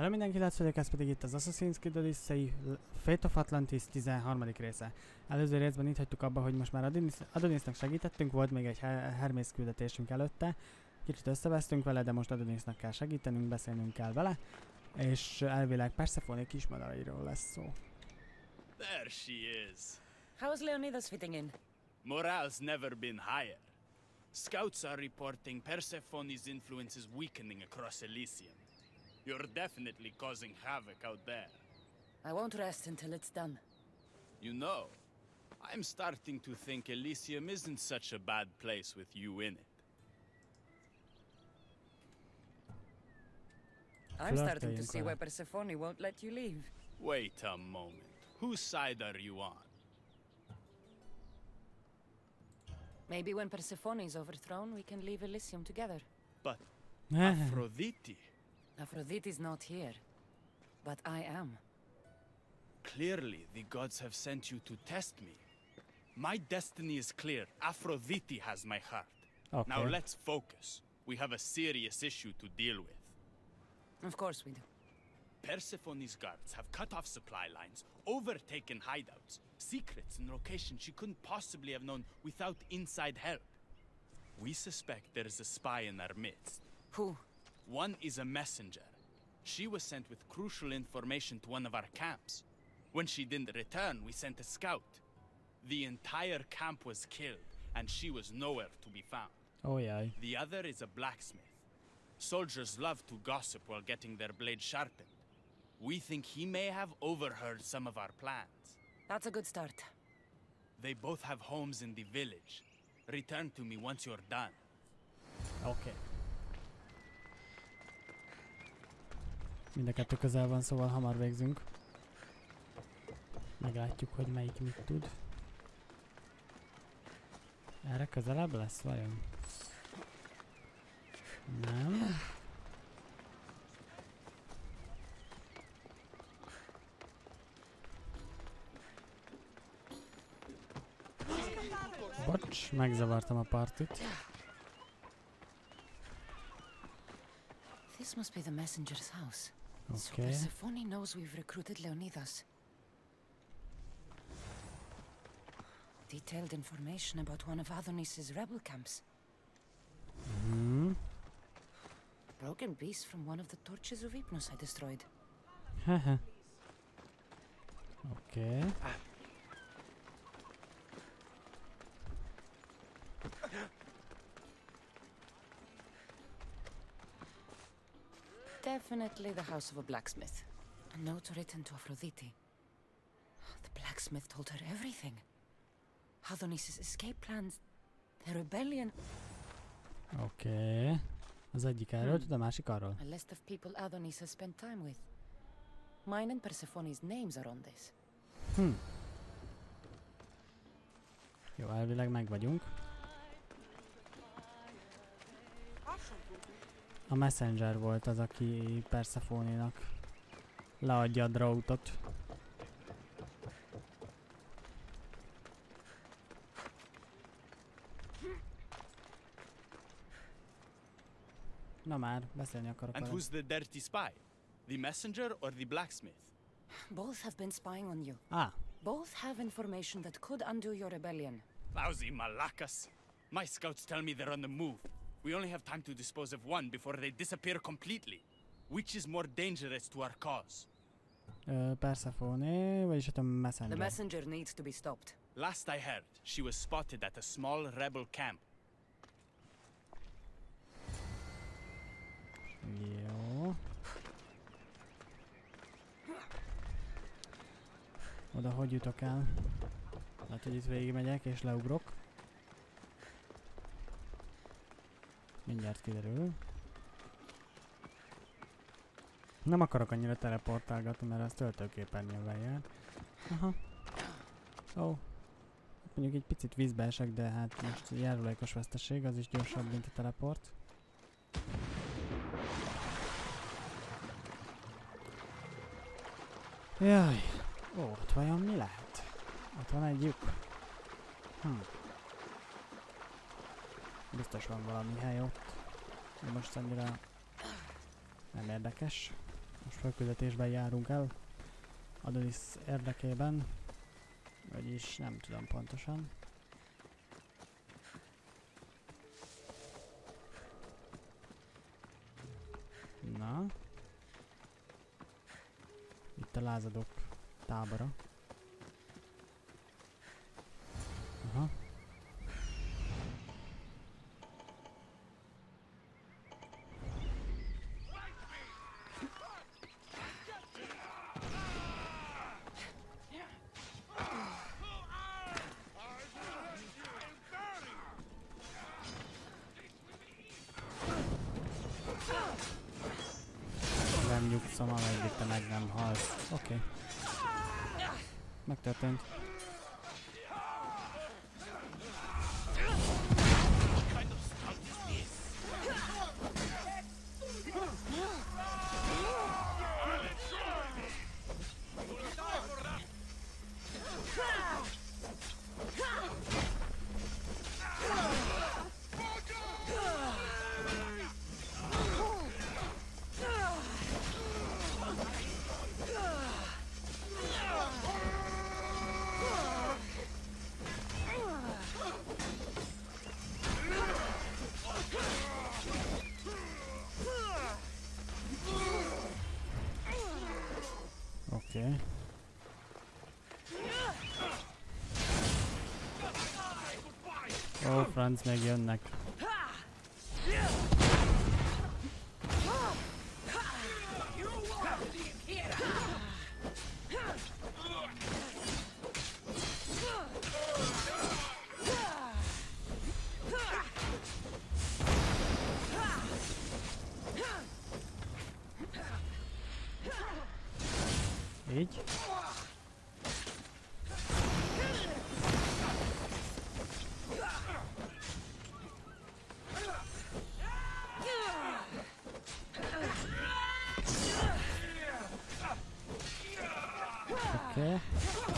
Hello mindenki, lesz vagyok, ez pedig itt az Assassin's Creed Odyssey Fate of Atlantis 13. része. Előző részben itt hagytuk abba, hogy most már Adonis, Adonisnak segítettünk, volt még egy Hermész küldetésünk előtte. Kicsit összevesztünk vele, de most Adonisnak kell segítenünk, beszélnünk kell vele. És elvileg Persephone kismadarairól lesz szó. There she is. How's Leonidas fitting in? Morale's never been higher. Scouts are reporting Persephone's influence is weakening across Elysium. You're definitely causing havoc out there. I won't rest until it's done. You know, I'm starting to think Elysium isn't such a bad place with you in it. I'm starting to see why Persephone won't let you leave. Wait a moment. Whose side are you on? Maybe when Persephone is overthrown, we can leave Elysium together. But Aphrodite. Aphrodite's not here, but I am. Clearly, the gods have sent you to test me. My destiny is clear. Aphrodite has my heart. Now let's focus. We have a serious issue to deal with. Of course we do. Persephone's guards have cut off supply lines, overtaken hideouts, secrets and locations she couldn't possibly have known without inside help. We suspect there is a spy in our midst. Who? One is a messenger. She was sent with crucial information to one of our camps. When she didn't return, we sent a scout. The entire camp was killed, and she was nowhere to be found. Oh, yeah. The other is a blacksmith. Soldiers love to gossip while getting their blades sharpened. We think he may have overheard some of our plans. That's a good start. They both have homes in the village. Return to me once you're done. Okay. Mind a kettő közel van, szóval hamar végzünk. Meglátjuk, hogy melyik mit tud. Erre közelebb lesz vajon? Nem. Bocs, megzavartam a partit. This must be the messenger's house. So Oké. Persephone knows we've recruited Leonidas. Detailed information about one of Adonis's rebel camps. Mhm. Broken piece from one of the torches of Hypnos I destroyed. Hehe. Oké. Definitely the house of a blacksmith. A note written to Aphrodite. The blacksmith told her everything. Adonis's escape plans, the rebellion, Okay. Az egyik erről Hmm. a másik arról. a list of people Adonis has spent time with. Mine and Persephone's names are on this. Hmm. Jó, elvileg meg vagyunk. A Messenger volt az, aki Persephone-nak leadja a drótot. Na már, beszélni akarok And who's the dirty spy? The messenger or the blacksmith? Both have been spying on you. Ah, Both have information that could undo your rebellion. Lousy malacas. My scouts tell me they're on the move. We only have time to dispose of one before they disappear completely. Which is more dangerous to our cause? Uh, ö, Persephone, vagyis hát a The Messenger. messenger needs to be stopped. Last I heard, she was spotted at a small rebel camp. Jó. Oda hogy jutok el? Lehet, hogy itt végigmegyek és leugrok. Mindjárt kiderül. Nem akarok annyira teleportálgatni, mert az töltőképernyővel jár. Aha. Ó. Oh. Mondjuk egy picit vízbe esek, de hát most járulékos veszteség, az is gyorsabb, mint a teleport. Jaj, ó, ott vajon mi lehet? Ott van egy lyuk. Hm. Biztos van valami hely ott. De most annyira nem érdekes. Most fölküldetésben járunk el. Adonis érdekében. Vagyis nem tudom pontosan. Na. Itt a lázadók tábora. Nem nyugszom, ameddig te meg nem halsz. Oké. Okay. Megtörtént. Franc, meg there.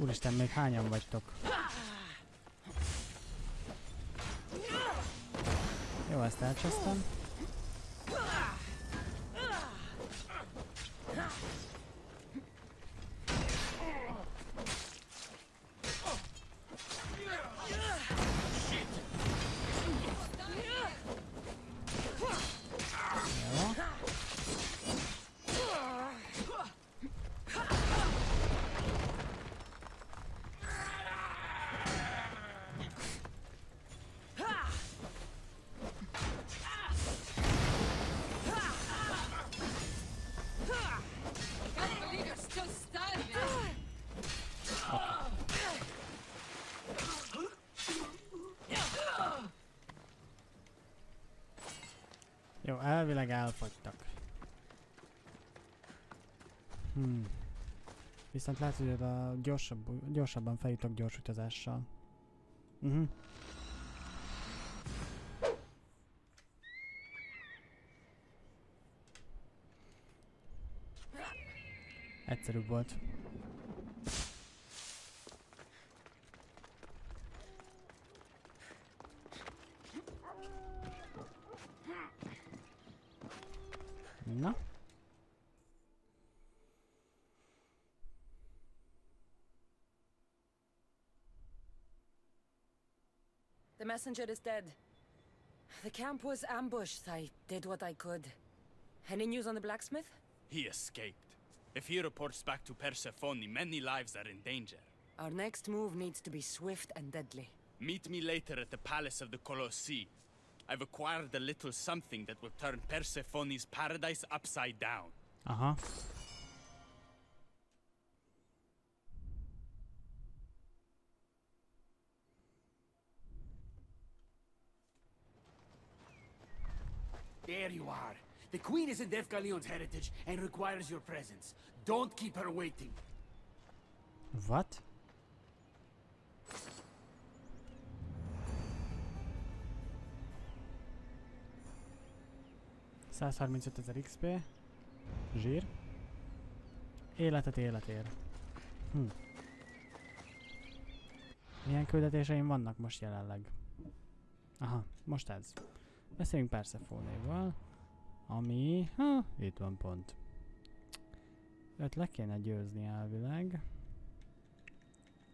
Úristen, még hányan vagytok? Jó, ezt elcsesztem. Elvileg elfogytak. Hmm. Viszont lehet, hogy oda gyorsabb, gyorsabban feljutok gyors utazással. Uh-huh. Egyszerűbb volt. The messenger is dead. The camp was ambushed. I did what I could. Any news on the blacksmith? He escaped. If he reports back to Persephone, many lives are in danger. Our next move needs to be swift and deadly. Meet me later at the palace of the Colossi. I've acquired a little something that will turn Persephone's paradise upside down. Aha. There you are. The Queen is in Defgalion's heritage and requires your presence. Don't keep her waiting. What? ...135 ezer XP. Zsír. Életet életér. Hm. Milyen küldetéseim vannak most jelenleg? Aha, most ez. Beszéljünk Persephone-val. Ami... Ha, itt van pont. Őt le kéne győzni elvileg.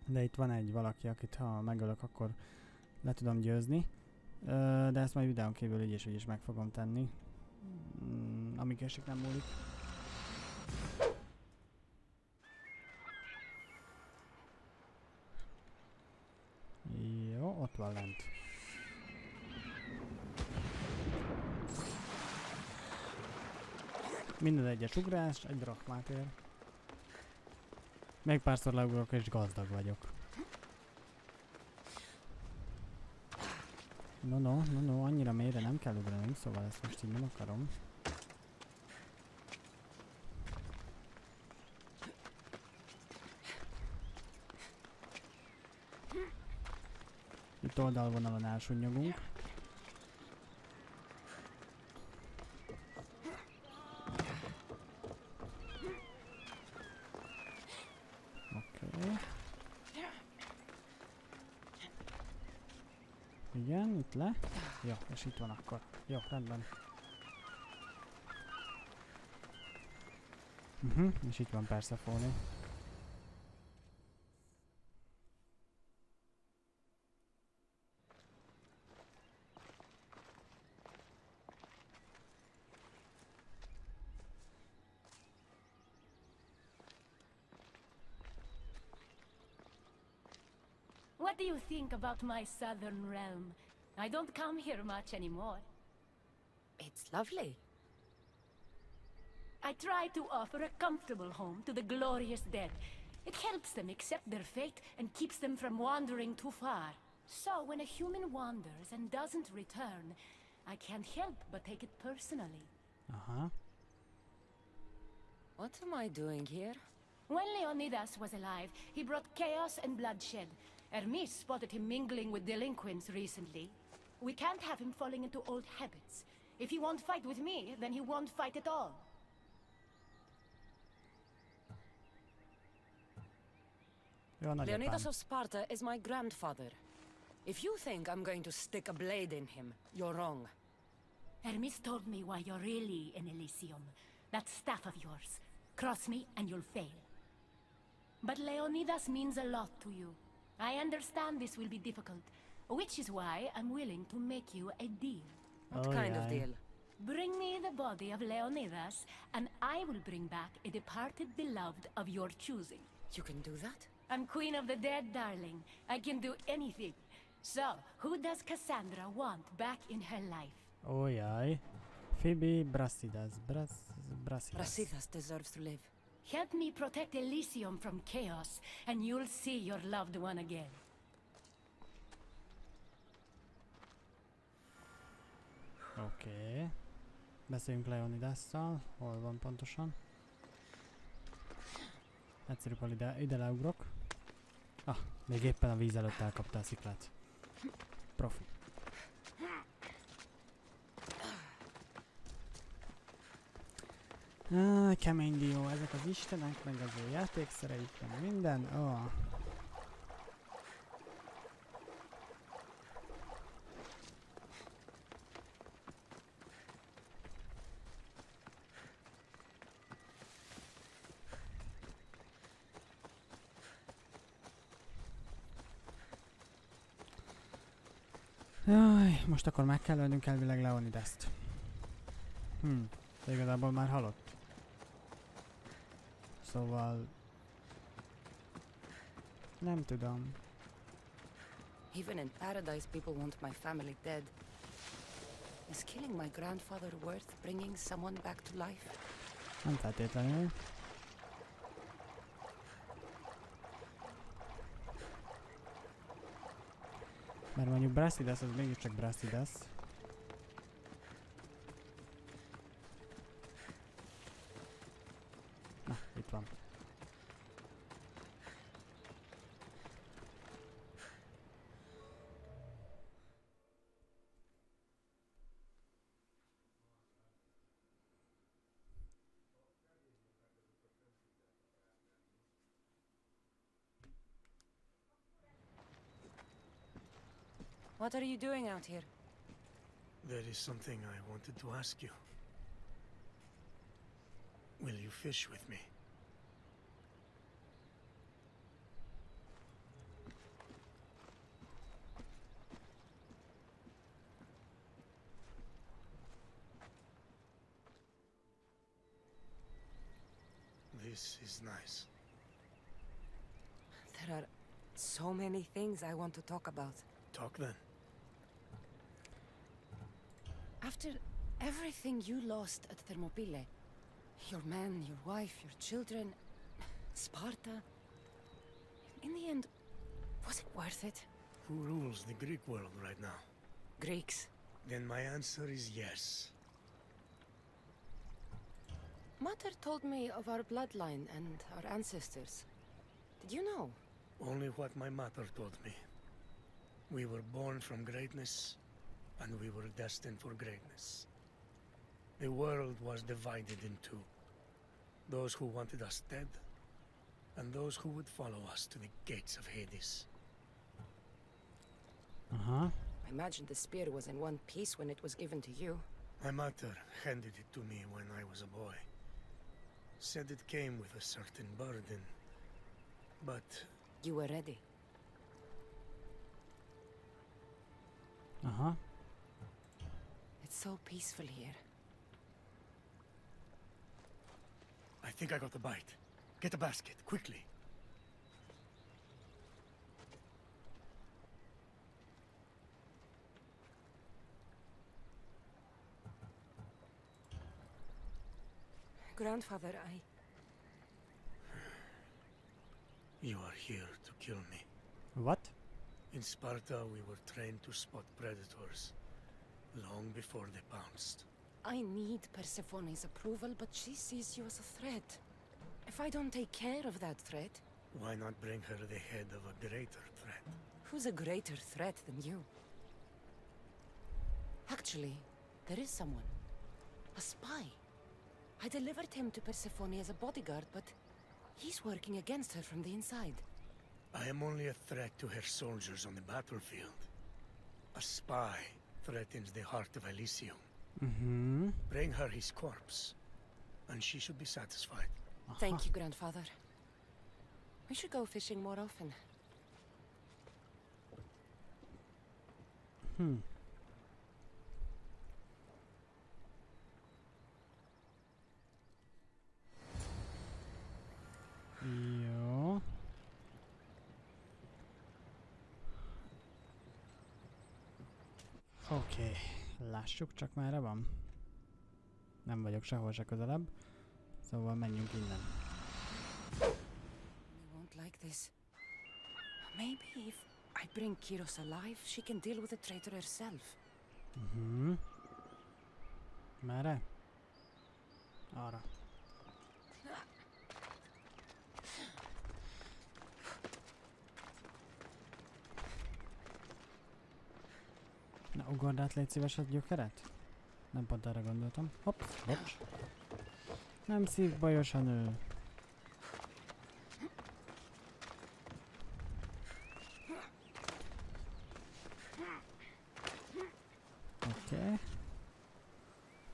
De itt van egy valaki, akit ha megölök, akkor le tudom győzni. Ö, de ezt majd videón kívül így is, úgy is meg fogom tenni. Mm, amíg esik nem múlik. Jó, ott van lent. Minden egyes ugrás, egy drachmát ér. Még párszor leugrok és gazdag vagyok. No, no, no, no, annyira mélyre nem kell ugrani, szóval ezt most így nem akarom. Itt oldalvonalon elsúnyogunk. Le. Jó, és itt van akkor. Jó, rendben. Mhm, uh -huh, és itt van Persephone. What do you think about my southern realm? I don't come here much anymore. It's lovely. I try to offer a comfortable home to the glorious dead. It helps them accept their fate and keeps them from wandering too far. So when a human wanders and doesn't return, I can't help but take it personally. Uh-huh. What am I doing here? When Leonidas was alive, he brought chaos and bloodshed. Hermes spotted him mingling with delinquents recently. We can't have him falling into old habits. If he won't fight with me, then he won't fight at all. Leonidas of Sparta is my grandfather. If you think I'm going to stick a blade in him, you're wrong. Hermes told me why you're really in Elysium. That staff of yours. Cross me and you'll fail. But Leonidas means a lot to you. I understand this will be difficult, which is why I'm willing to make you a deal. What Oh, kind of deal? Bring me the body of Leonidas, and I will bring back a departed beloved of your choosing. You can do that? I'm queen of the dead, darling. I can do anything. So, who does Cassandra want back in her life? Oh, jaj. Phoebe Brasidas. Bras... Brasidas. Brasidas deserves to live. Help me protect Elysium from chaos, and you'll see your loved one again. Oké. Okay. Beszéljünk Leonidasszal. Hol van pontosan? Egyszerűen ide, ide leugrok. Ah, még éppen a víz előtt elkapta a sziklát. Profi. Ah, kemény dió, ezek az istenek, meg az ő játékszereik, meg minden. Oh. Jaj, most akkor meg kell ölnünk elvileg Leonidast. Hm, de igazából már halott. Szóval... Nem tudom. Even in paradise, people want my family dead. Is killing my grandfather worth bringing someone back to life? Nem feltétlenül. Mert mondjuk Brasidas az mégiscsak Brasidas. What are you doing out here? There is something I wanted to ask you. Will you fish with me? This is nice. There are so many things I want to talk about. Talk then. After everything you lost at Thermopylae, your men, your wife, your children, Sparta, in the end, was it worth it? Who rules the Greek world right now? Greeks. Then my answer is yes. Mater told me of our bloodline and our ancestors. Did you know? Only what my mother told me. We were born from greatness, and we were destined for greatness. The world was divided in two. Those who wanted us dead, and those who would follow us to the gates of Hades. Uh-huh. I imagine the spear was in one piece when it was given to you. My mother handed it to me when I was a boy. Said it came with a certain burden. But You were ready. Aha. It's so peaceful here. I think I got the bite. Get a basket, quickly. Grandfather, I... You are here to kill me. What? In Sparta, we were trained to spot predators long before they pounced. I need Persephone's approval, but she sees you as a threat. If I don't take care of that threat, Why not bring her the head of a greater threat? who's a greater threat than you? Actually, there is someone. A spy. I delivered him to Persephone as a bodyguard, but he's working against her from the inside. I am only a threat to her soldiers on the battlefield. A spy threatens the heart of Elysium. Mhm. Bring her his corpse, and she should be satisfied. Thank you, grandfather. We should go fishing more often. Hmm. Jó. Oké, okay. lássuk, csak merre van. Nem vagyok sehol se közelebb. Szóval menjünk innen. We won't like this. Maybe if I bring Kiros alive, she can deal with the traitor herself. Mhm. Merre? Arra. Na, ugord át, légy szíves a gyökeret? Nem pont erre gondoltam. Hopp, bocs. Nem szívbajos a nő. Oké. Okay.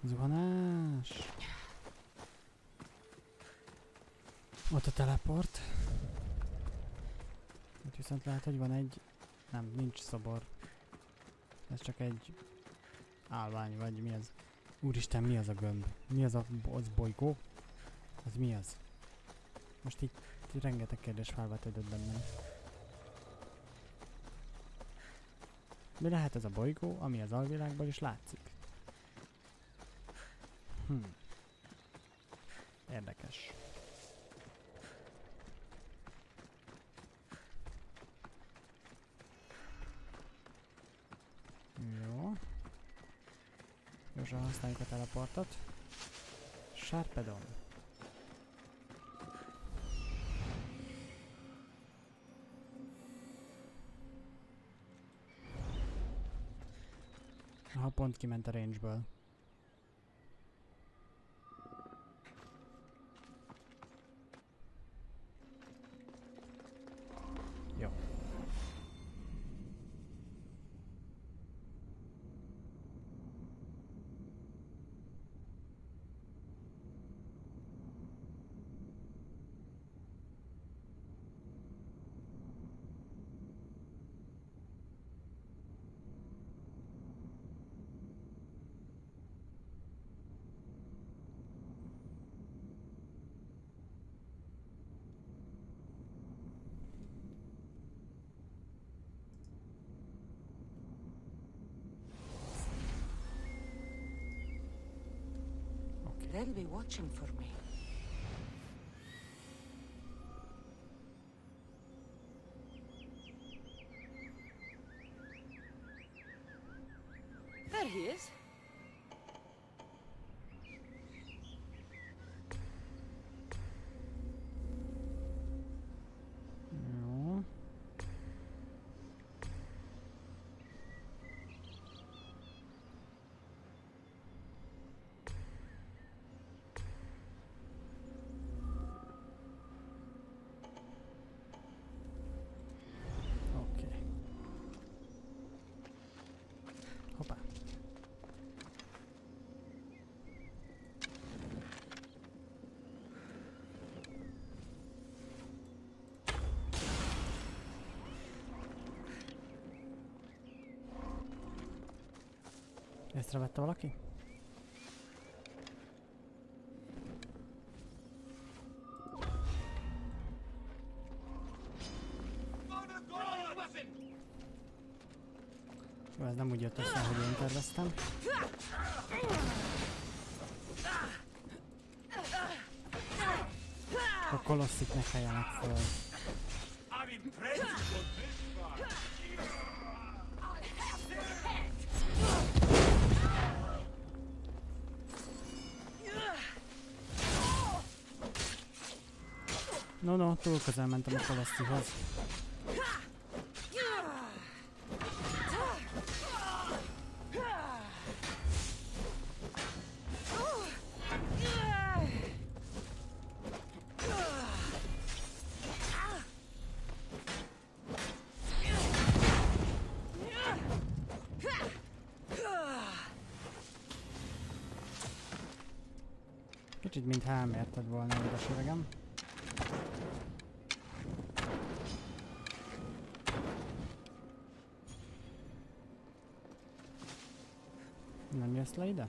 Zuhanás. Ott a teleport. Itt viszont lehet, hogy van egy... Nem, nincs szobor. Ez csak egy állvány, vagy mi az? Úristen, mi az a gömb? Mi az a az bolygó? Az mi az? Most így rengeteg kérdés felvetődött bennem. Mi lehet ez a bolygó, ami az alvilágból is látszik? Hm. Érdekes. Jó. Gyorsan használjuk a teleportot. Sharpedon. Aha, pont kiment a rangeből. They'll be watching for me. There he is. Észrevette valaki? Jó, ez nem úgy jött össze, hogy én terveztem. A kolossziknek helyenek föl. No, no, túl közel mentem a kolosszihoz. No nie slajda.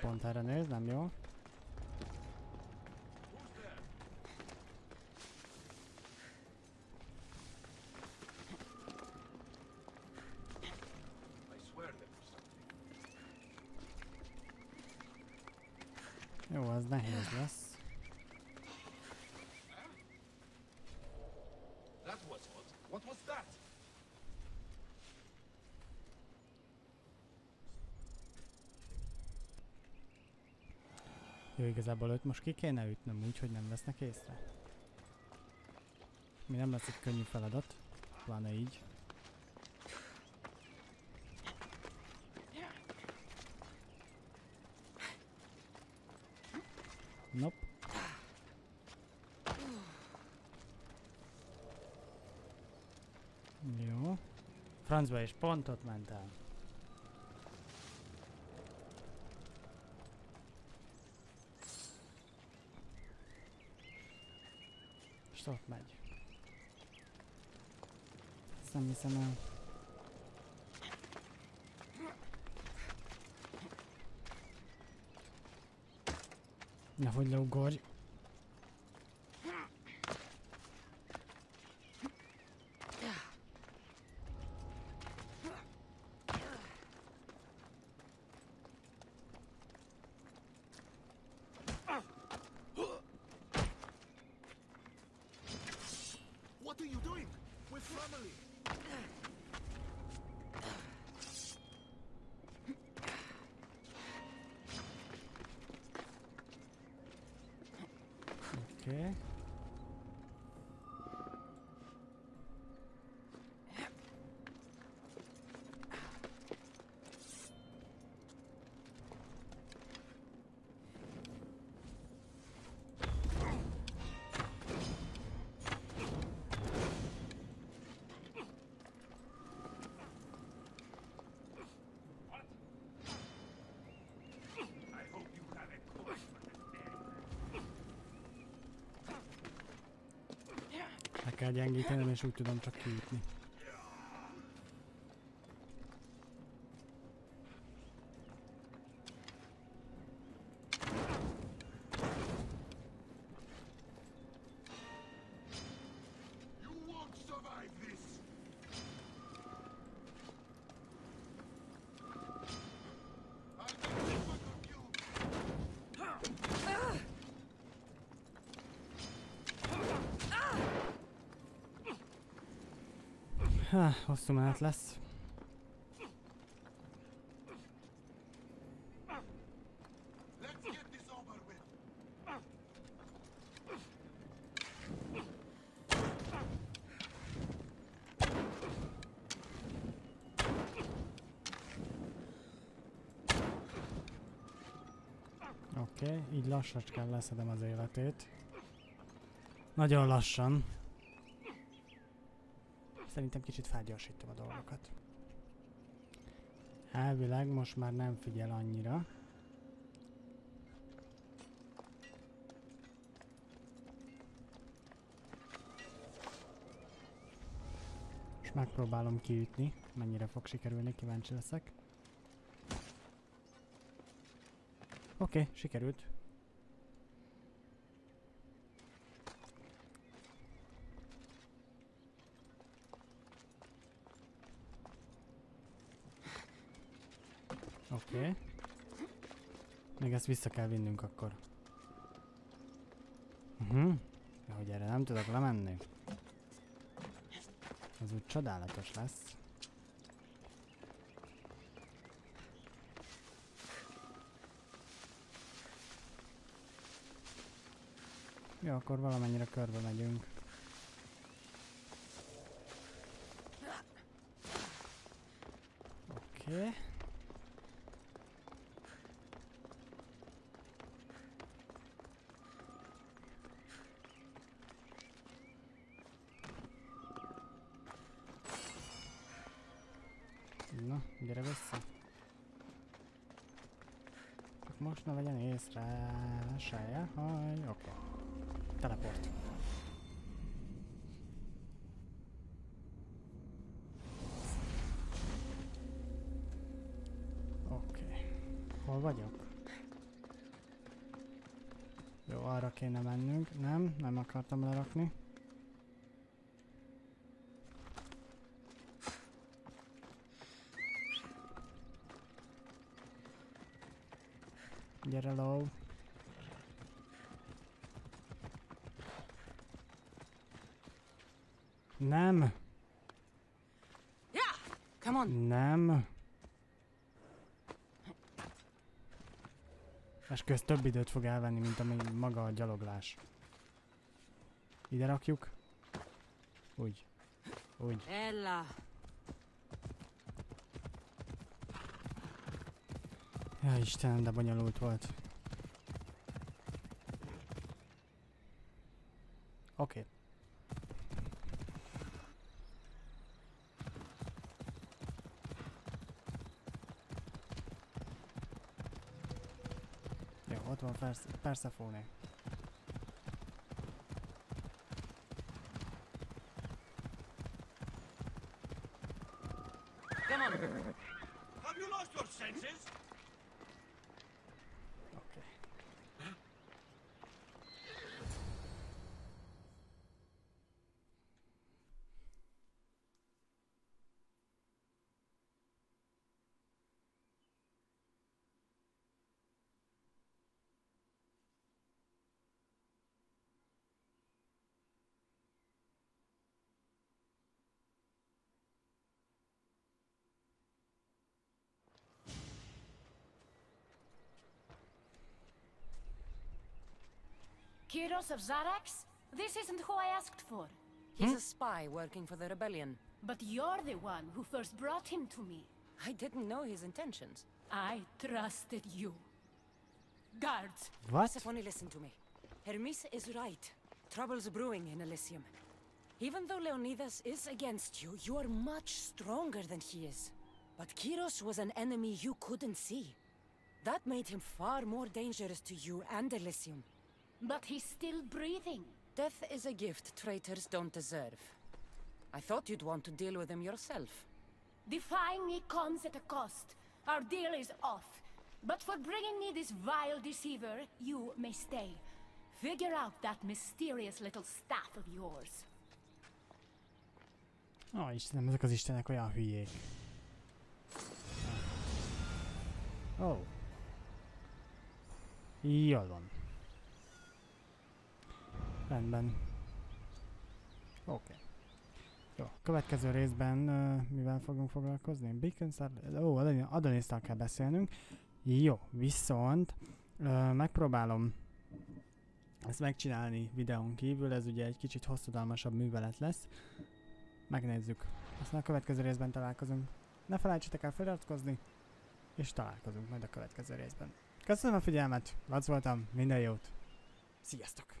Pontara ne znam, meu? Eu az nehéz lesz. Igazából őt most ki kéne ütnöm úgy, hogy nem vesznek észre. Mi nem lesz egy könnyű feladat, pláne így. Nope. Jó. Francba is ment ott megy. Ezt nem hiszem el. Nehogy leugorj. What are you doing? We're family. Oké. Le kell gyengítenem, és úgy tudom csak kiütni. Hosszú menet lesz. Oké, okay, így lassacskán leszedem az életét. Nagyon lassan. Szerintem kicsit felgyorsítom a dolgokat. Elvileg most már nem figyel annyira. És megpróbálom kiütni, mennyire fog sikerülni, kíváncsi leszek. Oké, okay, sikerült. Oké. Okay. Még ezt vissza kell vinnünk akkor. Uh -huh. Hogy erre nem tudok lemenni. Az úgy csodálatos lesz. Jó, akkor valamennyire körbe megyünk. Oké. Okay. Most ne legyen észre. Seje, haj, oké. Okay. Teleport. Oké. Hol vagyok? Jó, arra kéne mennünk. Nem, nem akartam lerakni. Gyere lov. Nem, Come on. nem. És köz több időt fog elvenni, mint ami maga a gyaloglás. Ide rakjuk. Úgy. Úgy. Ella. Ja Istenem, de bonyolult volt. Oké. Okay. Jó, ott van Persephone. Kyros of Zarax? This isn't who I asked for. He's hmm? a spy working for the rebellion. But you're the one who first brought him to me. I didn't know his intentions. I trusted you. Guards, What? Persephone, listen to me. Hermes is right. Trouble's brewing in Elysium. Even though Leonidas is against you, you are much stronger than he is. But Kyros was an enemy you couldn't see. That made him far more dangerous to you and Elysium. But he's still breathing. Death is a gift traitors don't deserve. I thought you'd want to deal with him yourself. Defying me comes at a cost. Our deal is off. But for bringing me this vile deceiver, you may stay. Figure out that mysterious little staff of yours. Ó, oh, Istenem, ezek az istenek olyan hülyék. Ó. Oh. Jól van. Rendben. Oké. Okay. Jó, következő részben uh, mivel fogunk foglalkozni? Beacon Star... Ó, Adon- Adonisztal kell beszélnünk. Jó, viszont uh, megpróbálom ezt megcsinálni videón kívül, ez ugye egy kicsit hosszadalmasabb művelet lesz. Megnézzük. Aztán a következő részben találkozunk. Ne felejtsetek el feliratkozni, és találkozunk majd a következő részben. Köszönöm a figyelmet, Lac voltam, minden jót! Sziasztok!